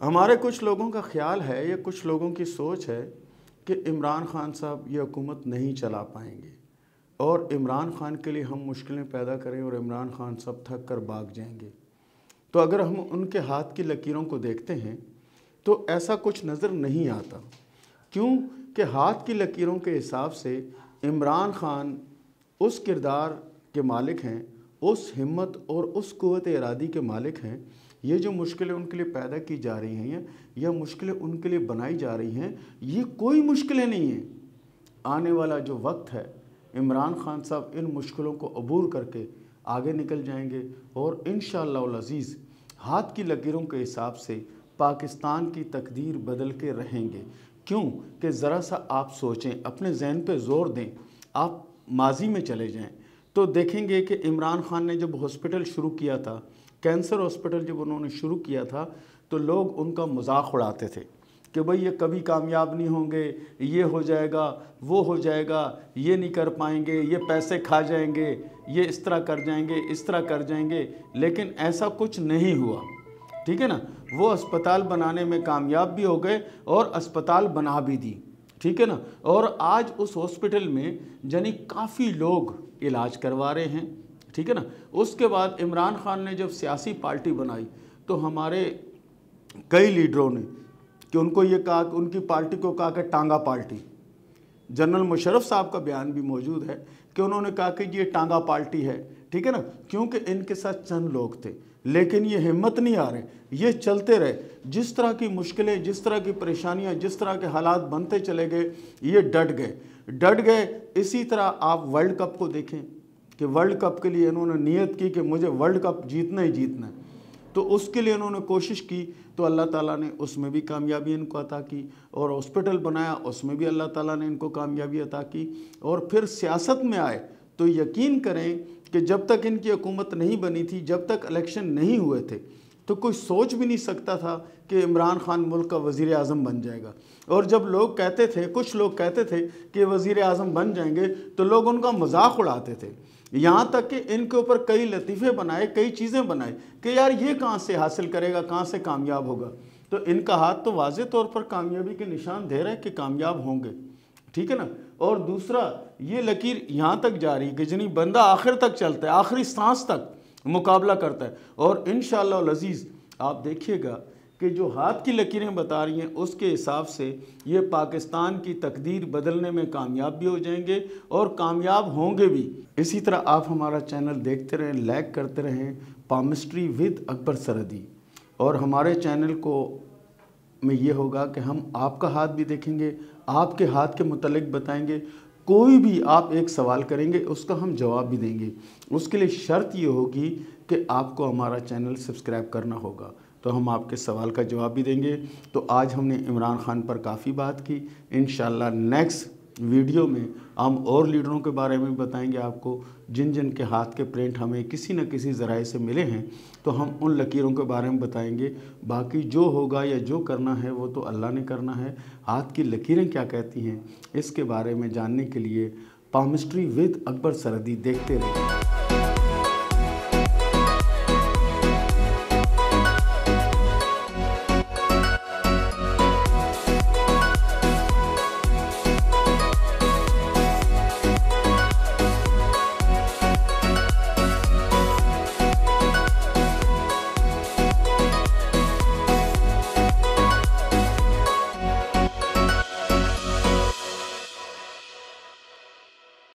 ہمارے کچھ لوگوں کا خیال ہے یا کچھ لوگوں کی سوچ ہے کہ عمران خان صاحب یہ حکومت نہیں چلا پائیں گے اور عمران خان کے لیے ہم مشکلیں پیدا کریں اور عمران خان سب تھک کر بھاگ جائیں گے۔ تو اگر ہم ان کے ہاتھ کی لکیروں کو دیکھتے ہیں تو ایسا کچھ نظر نہیں آتا۔ کیوں کہ ہاتھ کی لکیروں کے حساب سے عمران خان اس کردار کے مالک ہیں، اس ہمت اور اس قوت ارادی کے مالک ہیں یہ جو مشکلیں ان کے لیے پیدا کی جا رہی ہیں یا مشکلیں ان کے لیے بنائی جا رہی ہیں، یہ کوئی مشکلیں نہیں ہیں۔ آنے والا جو وقت ہے، عمران خان صاحب ان مشکلوں کو عبور کر کے آگے نکل جائیں گے اور انشاءاللہ العزیز ہاتھ کی لکیروں کے حساب سے پاکستان کی تقدیر بدل کے رہیں گے۔ کیوں؟ کہ ذرا سا آپ سوچیں، اپنے ذہن پہ زور دیں، آپ ماضی میں چلے جائیں۔ تو دیکھیں گے کہ عمران خان نے جب ہاسپٹل شروع کیا تھا کینسر ہاسپٹل جب انہوں نے شروع کیا تھا تو لوگ ان کا مذاق اڑاتے تھے کہ بھئی یہ کبھی کامیاب نہیں ہوں گے، یہ ہو جائے گا، وہ ہو جائے گا، یہ نہیں کر پائیں گے، یہ پیسے کھا جائیں گے، یہ اس طرح کر جائیں گے، اس طرح کر جائیں گے، لیکن ایسا کچھ نہیں ہوا۔ ٹھیک ہے نا؟ وہ اسپتال بنانے میں کامیاب بھی ہو گئے اور اسپتال بنا بھی دی۔ ٹھیک ہے نا؟ اور آج اس ہاسپٹل میں یعنی کافی لوگ علاج کروا رہے ہیں۔ ٹھیک ہے نا؟ اس کے بعد عمران خان نے جب سیاسی پارٹی بنائی تو ہمارے کئی لیڈروں نے کہ ان کو یہ کہا کہ ان کی پارٹی کو کہا کہ ٹانگا پارٹی۔ جنرل مشرف صاحب کا بیان بھی موجود ہے کہ انہوں نے کہا کہ یہ ٹانگا پارٹی ہے، ٹھیک ہے نا؟ کیونکہ ان کے ساتھ چند لوگ تھے، لیکن یہ ہمت نہیں آ رہے، یہ چلتے رہے۔ جس طرح کی مشکلیں، جس طرح کی پریشانیاں، جس طرح کے حالات بنتے چلے گئے، یہ ڈٹ گئے۔ ڈٹ گئے، اسی طرح آپ ورلڈ کپ کو دیکھیں۔ کہ ورلڈ کپ کے لیے انہوں نے نیت کی کہ مجھے ورلڈ کپ جیتنا ہی جیتنا ہے۔ تو اس کے لیے انہوں نے کوشش کی۔ تو اللہ تعالیٰ نے اس میں بھی کامیابی ان کو عطا کی اور ہاسپٹل بنایا، اس میں بھی اللہ تعالیٰ نے ان کو کامیابی عطا کی۔ اور پھر سیاست میں آئے تو یقین کریں کہ جب تک ان کی حکومت نہیں بنی تھی، جب تک الیکشن نہیں ہوئے تھے، تو کوئی سوچ بھی نہیں سکتا تھا کہ عمران خان ملک کا وزیر اعظم بن جائے گا۔ اور جب لوگ کہتے تھے، کچھ لوگ کہتے تھے کہ وزیر اعظم بن جائیں گے تو لوگ ان کا مذاق اڑاتے تھے۔ یہاں تک کہ ان کے اوپر کئی لطیفے بنائے، کئی چیزیں بنائے کہ یار یہ کہاں سے حاصل کرے گا، کہاں سے کامیاب ہوگا؟ تو ان کا ہاتھ تو واضح طور پر کامیابی کے نشان دے رہا ہے کہ کامیاب ہوں گے۔ ٹھیک ہے نا؟ اور دوسرا، یہ لکیر یہاں تک جاری کہ جنہی بندہ آخر تک چلتا ہے، آخری سانس تک مقابلہ کرتا ہے۔ اور انشاءاللہ العزیز آپ دیکھیے گا کہ جو ہاتھ کی لکیریں بتا رہی ہیں، اس کے حساب سے یہ پاکستان کی تقدیر بدلنے میں کامیاب بھی ہو جائیں گے اور کامیاب ہوں گے بھی۔ اسی طرح آپ ہمارا چینل دیکھتے رہیں، لائک کرتے رہیں۔ پامسٹری ود اکبر سردی اور ہمارے چینل کو میں یہ ہوگا کہ ہم آپ کا ہاتھ بھی دیکھیں گے، آپ کے ہاتھ کے متعلق بتائیں گے۔ کوئی بھی آپ ایک سوال کریں گے، اس کا ہم جواب بھی دیں گے۔ اس کے لیے شرط یہ ہوگی کہ آپ کو ہمارا چینل سبسکرائب کرنا ہوگا۔ تو ہم آپ کے سوال کا جواب بھی دیں گے۔ تو آج ہم نے عمران خان پر کافی بات کی۔ انشاءاللہ نیکسٹ ویڈیو میں ہم اور لیڈروں کے بارے میں بتائیں گے آپ کو۔ جن جن کے ہاتھ کے پرنٹ ہمیں کسی نہ کسی ذرائع سے ملے ہیں، تو ہم ان لکیروں کے بارے میں بتائیں گے۔ باقی جو ہوگا یا جو کرنا ہے، وہ تو اللہ نے کرنا ہے۔ ہاتھ کی لکیریں کیا کہتی ہیں؟ اس کے بارے میں جاننے کے لیے پامسٹری ود اکبر سردی دیکھتے رہیں